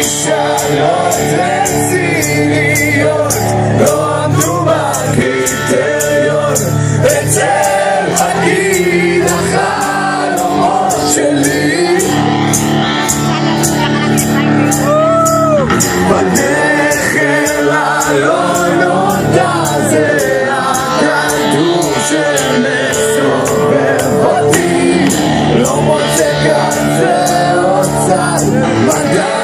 משאלות רציניות לא עמדו בקריטריון אצל חגי החלומות שלי בנחל הלא נודע זה הכדור שמסובב אותי לא מוצא כזה עוד צד. מתי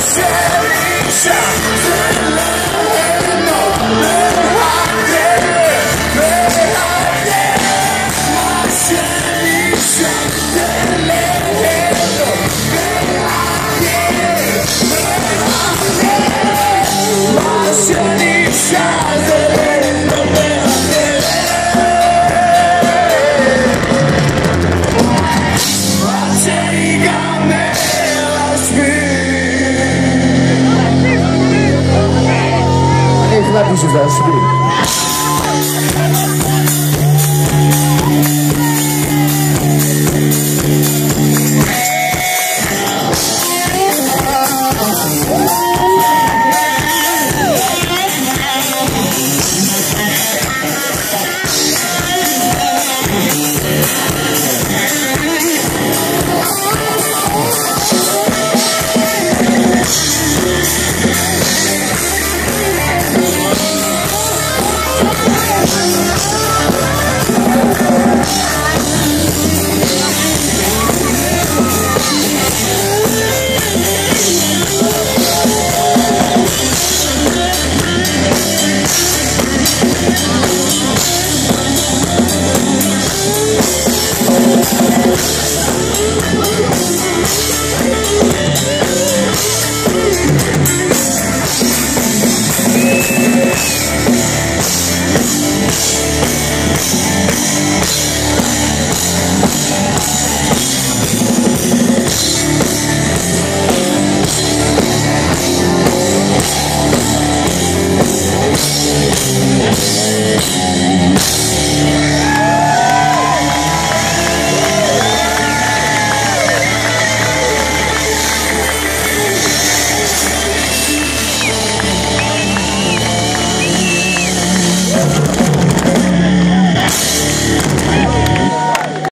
cherish navio, José, subir.